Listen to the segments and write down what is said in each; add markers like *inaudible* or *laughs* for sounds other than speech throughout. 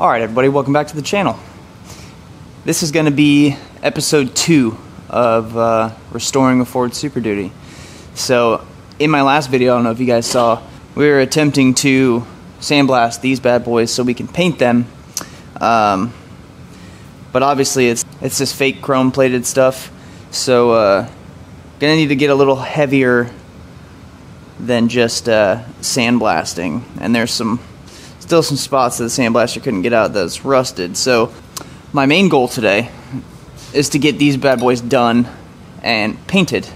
Alright everybody, welcome back to the channel. This is going to be episode 2 of uh, restoring a Ford Super Duty. So, in my last video, I don't know if you guys saw, we were attempting to sandblast these bad boys so we can paint them. Um, but obviously it's it's this fake chrome plated stuff, so uh, gonna need to get a little heavier than just uh, sandblasting. And there's some still some spots that the sandblaster couldn't get out that's rusted. So my main goal today is to get these bad boys done and painted.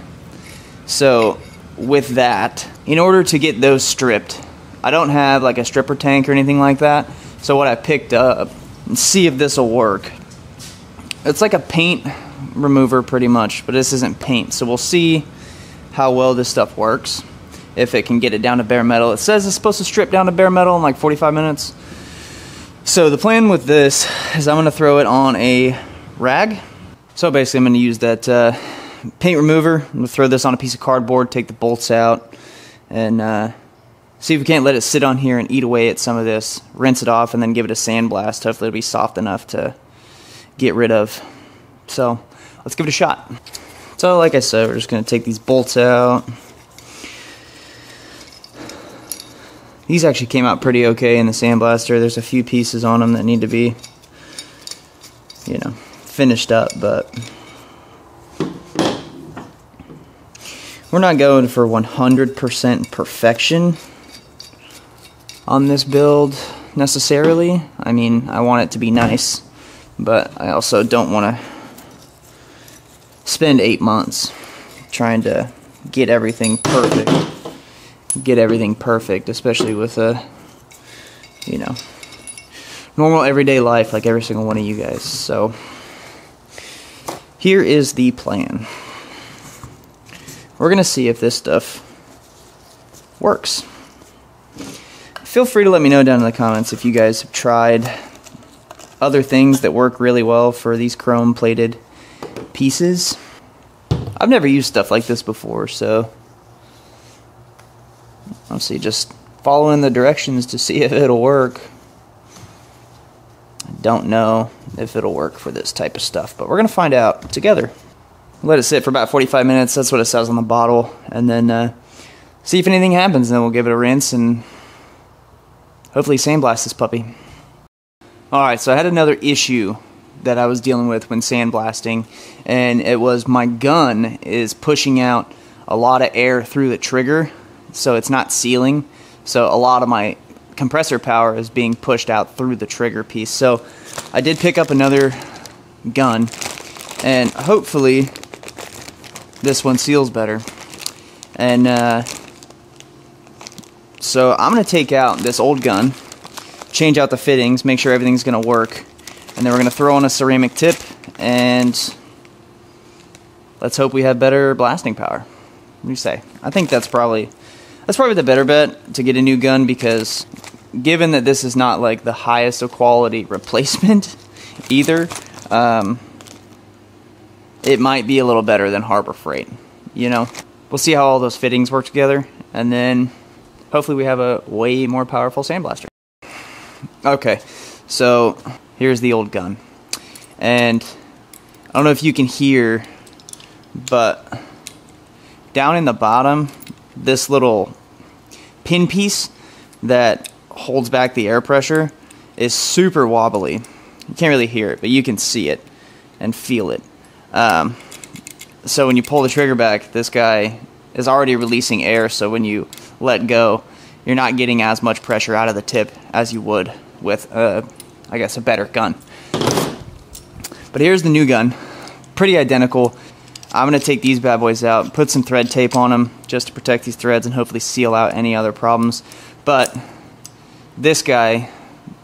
So with that, in order to get those stripped, I don't have like a stripper tank or anything like that. So what I picked up and see if this will work. It's like a paint remover pretty much, but this isn't paint. So we'll see how well this stuff works if it can get it down to bare metal. It says it's supposed to strip down to bare metal in like 45 minutes. So the plan with this is I'm to throw it on a rag. So basically I'm going to use that uh, paint remover. I'm to throw this on a piece of cardboard, take the bolts out, and uh, see if we can't let it sit on here and eat away at some of this. Rinse it off and then give it a sandblast. Hopefully it'll be soft enough to get rid of. So let's give it a shot. So like I said, we're just going to take these bolts out. These actually came out pretty okay in the sandblaster. There's a few pieces on them that need to be, you know, finished up, but we're not going for 100% perfection on this build necessarily. I mean, I want it to be nice, but I also don't want to spend eight months trying to get everything perfect get everything perfect, especially with a, you know, normal everyday life like every single one of you guys. So, here is the plan. We're going to see if this stuff works. Feel free to let me know down in the comments if you guys have tried other things that work really well for these chrome plated pieces. I've never used stuff like this before, so Honestly, just following the directions to see *laughs* if it'll work. I don't know if it'll work for this type of stuff, but we're going to find out together. Let it sit for about 45 minutes. That's what it says on the bottle. And then uh, see if anything happens. And then we'll give it a rinse and hopefully sandblast this puppy. Alright, so I had another issue that I was dealing with when sandblasting. And it was my gun is pushing out a lot of air through the trigger so it's not sealing. So a lot of my compressor power is being pushed out through the trigger piece. So I did pick up another gun, and hopefully this one seals better. And uh, so I'm going to take out this old gun, change out the fittings, make sure everything's going to work, and then we're going to throw on a ceramic tip, and let's hope we have better blasting power. What do you say? I think that's probably that's probably the better bet to get a new gun because given that this is not like the highest of quality replacement *laughs* either, um, it might be a little better than Harbor Freight. You know, we'll see how all those fittings work together, and then hopefully we have a way more powerful sandblaster. Okay, so here's the old gun, and I don't know if you can hear, but down in the bottom, this little pin piece that holds back the air pressure is super wobbly. You can't really hear it, but you can see it and feel it. Um, so when you pull the trigger back, this guy is already releasing air, so when you let go, you're not getting as much pressure out of the tip as you would with, a, I guess, a better gun. But here's the new gun. Pretty identical. I'm going to take these bad boys out, put some thread tape on them just to protect these threads and hopefully seal out any other problems. But this guy,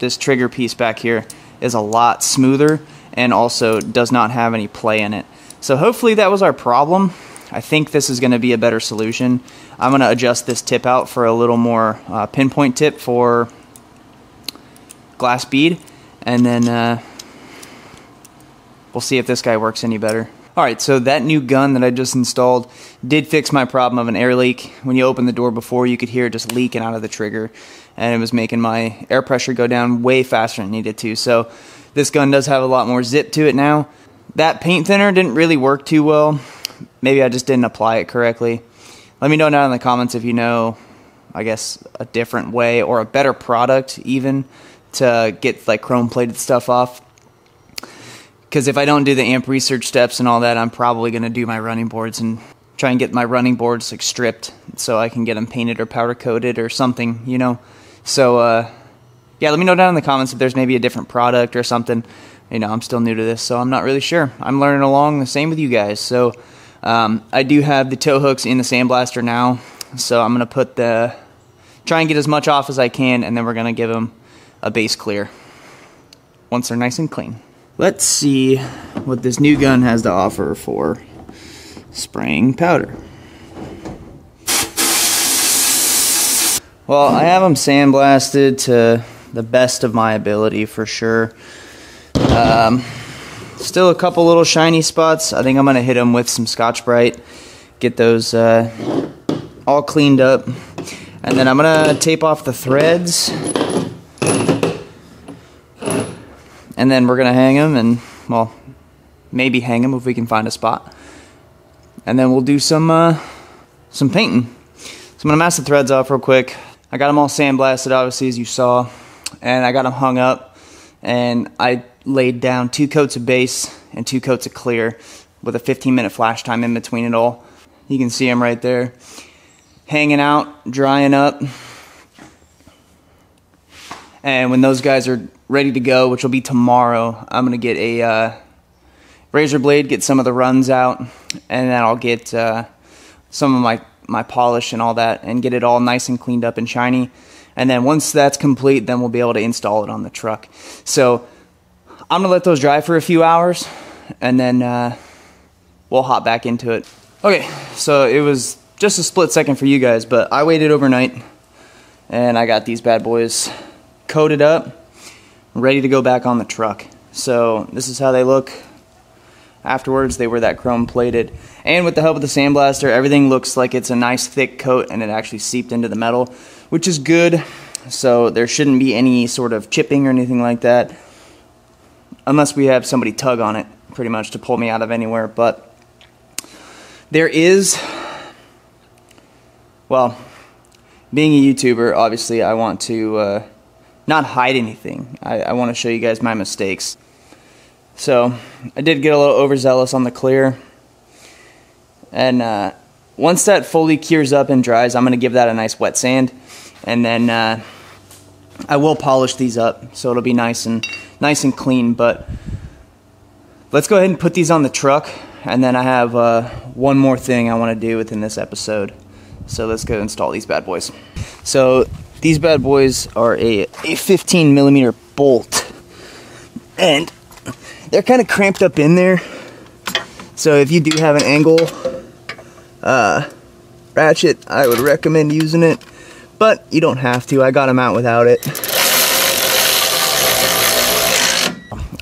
this trigger piece back here, is a lot smoother and also does not have any play in it. So hopefully that was our problem. I think this is going to be a better solution. I'm going to adjust this tip out for a little more uh, pinpoint tip for glass bead and then uh, we'll see if this guy works any better. All right, so that new gun that I just installed did fix my problem of an air leak. When you open the door before, you could hear it just leaking out of the trigger, and it was making my air pressure go down way faster than it needed to. So this gun does have a lot more zip to it now. That paint thinner didn't really work too well. Maybe I just didn't apply it correctly. Let me know down in the comments if you know, I guess, a different way or a better product even to get like chrome plated stuff off because if I don't do the amp research steps and all that, I'm probably going to do my running boards and try and get my running boards like stripped so I can get them painted or powder coated or something, you know. So uh, yeah, let me know down in the comments if there's maybe a different product or something. You know, I'm still new to this, so I'm not really sure. I'm learning along the same with you guys. So um, I do have the tow hooks in the sandblaster now, so I'm gonna put the try and get as much off as I can, and then we're gonna give them a base clear once they're nice and clean. Let's see what this new gun has to offer for spraying powder. Well, I have them sandblasted to the best of my ability for sure. Um, still a couple little shiny spots. I think I'm going to hit them with some Scotch-Brite, get those uh, all cleaned up. And then I'm going to tape off the threads and then we're gonna hang them and well maybe hang them if we can find a spot. And then we'll do some uh, some painting. So I'm gonna mask the threads off real quick. I got them all sandblasted obviously as you saw. And I got them hung up. And I laid down two coats of base and two coats of clear with a 15 minute flash time in between it all. You can see them right there. Hanging out drying up. And when those guys are ready to go, which will be tomorrow, I'm going to get a uh, razor blade, get some of the runs out, and then I'll get uh, some of my, my polish and all that, and get it all nice and cleaned up and shiny. And then once that's complete, then we'll be able to install it on the truck. So I'm to let those dry for a few hours, and then uh, we'll hop back into it. Okay, so it was just a split second for you guys, but I waited overnight, and I got these bad boys coated up, ready to go back on the truck. So this is how they look afterwards. They were that chrome plated. And with the help of the sandblaster, everything looks like it's a nice thick coat and it actually seeped into the metal, which is good. So there shouldn't be any sort of chipping or anything like that. Unless we have somebody tug on it, pretty much, to pull me out of anywhere. But there is, well, being a YouTuber, obviously I want to uh, not hide anything. I, I want to show you guys my mistakes. So I did get a little overzealous on the clear. And uh, once that fully cures up and dries, I'm going to give that a nice wet sand. And then uh, I will polish these up so it'll be nice and nice and clean. But let's go ahead and put these on the truck. And then I have uh, one more thing I want to do within this episode. So let's go install these bad boys. So these bad boys are a, a 15 millimeter bolt. And they're kind of cramped up in there. So if you do have an angle uh, ratchet, I would recommend using it. But you don't have to. I got them out without it.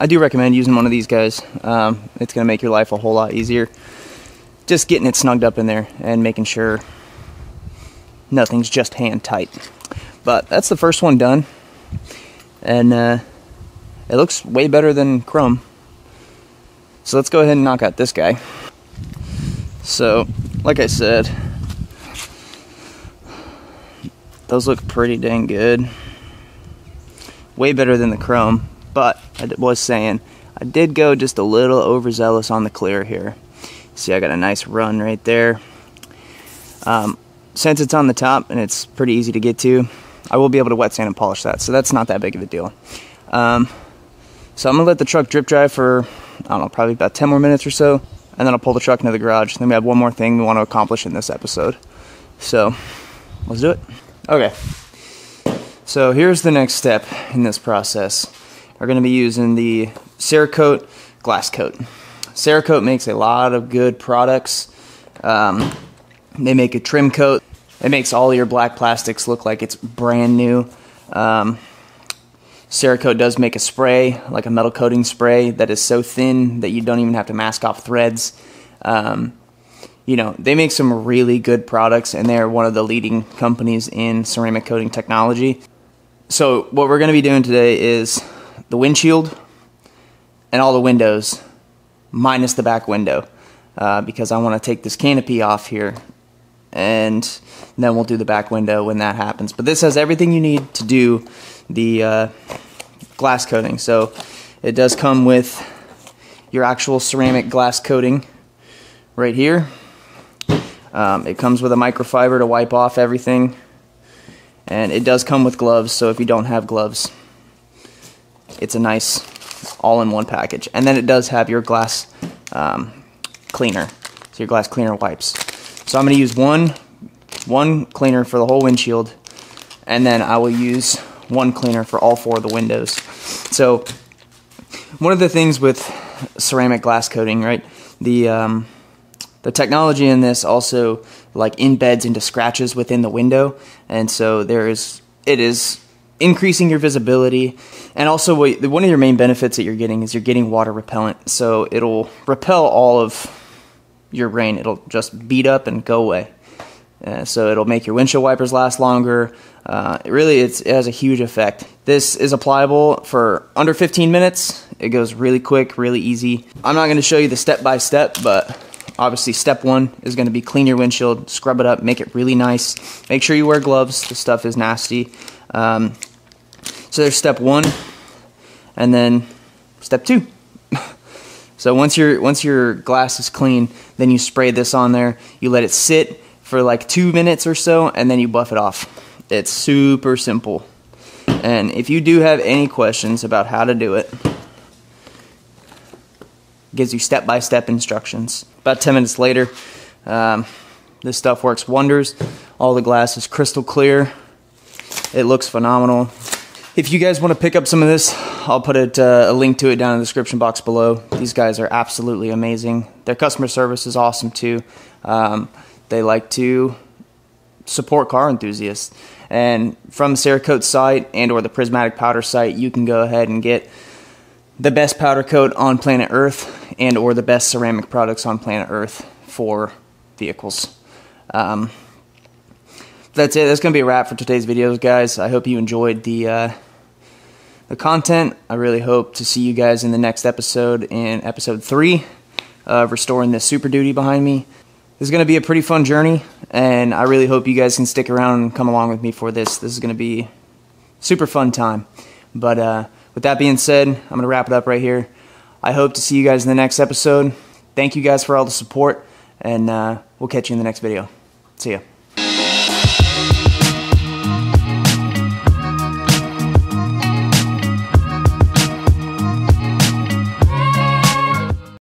I do recommend using one of these guys. Um, it's going to make your life a whole lot easier. Just getting it snugged up in there and making sure nothing's just hand tight. But that's the first one done. And uh, it looks way better than Chrome. So let's go ahead and knock out this guy. So, like I said, those look pretty dang good. Way better than the Chrome. But I was saying, I did go just a little overzealous on the clear here. See, I got a nice run right there. Um, since it's on the top and it's pretty easy to get to, I will be able to wet sand and polish that, so that's not that big of a deal. Um, so I'm gonna let the truck drip dry for, I don't know, probably about 10 more minutes or so, and then I'll pull the truck into the garage. Then we have one more thing we want to accomplish in this episode. So, let's do it. Okay. So here's the next step in this process. We're gonna be using the Cerakote glass coat. Cerakote makes a lot of good products. Um, they make a trim coat it makes all your black plastics look like it's brand new. Um, Cerakote does make a spray, like a metal coating spray, that is so thin that you don't even have to mask off threads. Um, you know, they make some really good products and they're one of the leading companies in ceramic coating technology. So, what we're going to be doing today is the windshield and all the windows, minus the back window, uh, because I want to take this canopy off here and then we'll do the back window when that happens. But this has everything you need to do the uh, glass coating. So, it does come with your actual ceramic glass coating right here. Um, it comes with a microfiber to wipe off everything. And it does come with gloves, so if you don't have gloves, it's a nice all-in-one package. And then it does have your glass um, cleaner, so your glass cleaner wipes. So I'm going to use one, one cleaner for the whole windshield, and then I will use one cleaner for all four of the windows. So one of the things with ceramic glass coating, right? The um, the technology in this also like embeds into scratches within the window, and so there is it is increasing your visibility, and also one of your main benefits that you're getting is you're getting water repellent, so it'll repel all of your rain. It'll just beat up and go away. Uh, so it'll make your windshield wipers last longer. Uh, it really, it has a huge effect. This is applicable for under 15 minutes. It goes really quick, really easy. I'm not going to show you the step by step, but Obviously, step one is going to be clean your windshield, scrub it up, make it really nice. Make sure you wear gloves. The stuff is nasty. Um, so there's step one, and then step two. *laughs* so once your once your glass is clean, then you spray this on there. You let it sit for like two minutes or so, and then you buff it off. It's super simple. And if you do have any questions about how to do it, gives you step by step instructions. About 10 minutes later, um, this stuff works wonders. All the glass is crystal clear. It looks phenomenal. If you guys want to pick up some of this, I'll put it, uh, a link to it down in the description box below. These guys are absolutely amazing. Their customer service is awesome too. Um, they like to support car enthusiasts. And from the Cerakote site and or the Prismatic Powder site, you can go ahead and get the best powder coat on planet Earth and or the best ceramic products on planet Earth for vehicles. Um, that's it. That's going to be a wrap for today's videos, guys. I hope you enjoyed the uh, the content. I really hope to see you guys in the next episode, in episode three of restoring this Super Duty behind me. This is going to be a pretty fun journey, and I really hope you guys can stick around and come along with me for this. This is going to be super fun time. But uh, with that being said, I'm going to wrap it up right here. I hope to see you guys in the next episode. Thank you guys for all the support, and uh, we'll catch you in the next video. See ya.